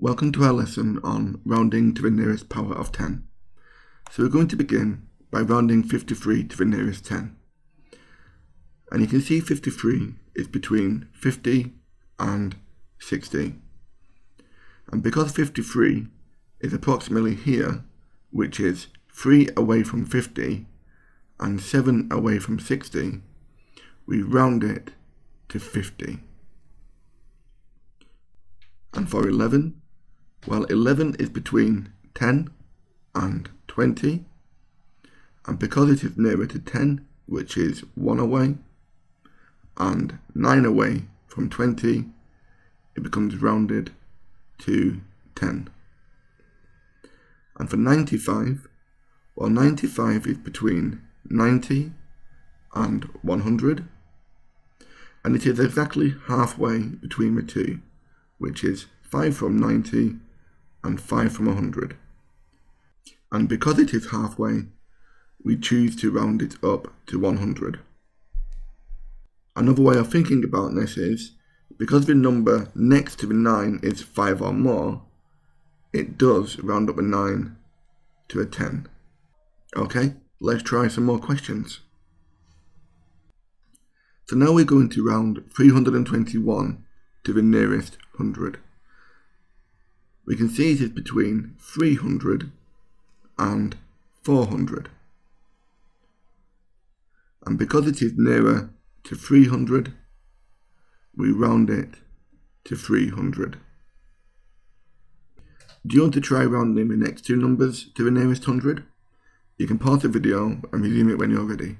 Welcome to our lesson on rounding to the nearest power of 10. So we're going to begin by rounding 53 to the nearest 10. And you can see 53 is between 50 and 60. And because 53 is approximately here, which is 3 away from 50 and 7 away from 60, we round it to 50. And for 11, well 11 is between 10 and 20. And because it is nearer to 10, which is 1 away, and 9 away from 20, it becomes rounded to 10. And for 95, well 95 is between 90 and 100, and it is exactly halfway between the two, which is 5 from 90 and 5 from 100. And because it is halfway, we choose to round it up to 100. Another way of thinking about this is, because the number next to the 9 is 5 or more, it does round up a 9 to a 10. Okay, let's try some more questions. So now we're going to round 321 to the nearest 100. We can see it is between 300 and 400. And because it is nearer to 300, we round it to 300. Do you want to try rounding the next two numbers to the nearest 100? You can pause the video and resume it when you're ready.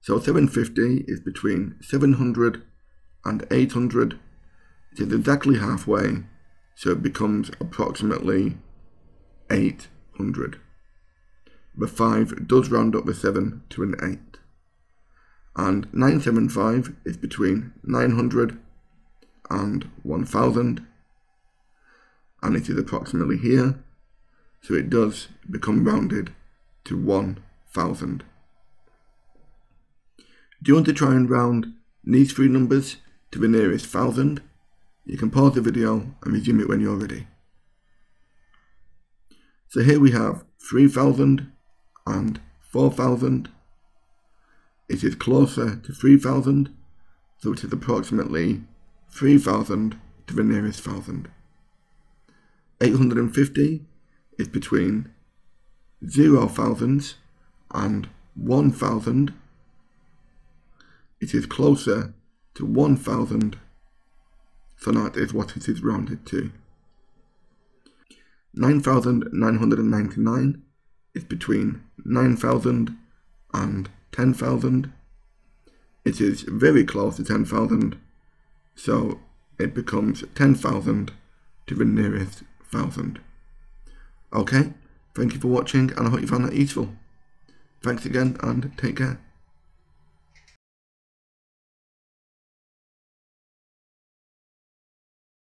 So 750 is between 700 and 800. It is exactly halfway, so it becomes approximately 800. The 5 does round up the 7 to an 8. And 975 is between 900 and 1000. And it is approximately here, so it does become rounded to 1000. Do you want to try and round these three numbers to the nearest thousand? You can pause the video and resume it when you're ready. So here we have 3000 and 4000. It is closer to 3000, so it is approximately 3000 to the nearest thousand. 850 is between 0 thousands and 1000 it is closer to 1000, so that is what it is rounded to. 9999 is between 9000 and 10,000. It is very close to 10,000, so it becomes 10,000 to the nearest thousand. Okay, thank you for watching and I hope you found that useful. Thanks again and take care.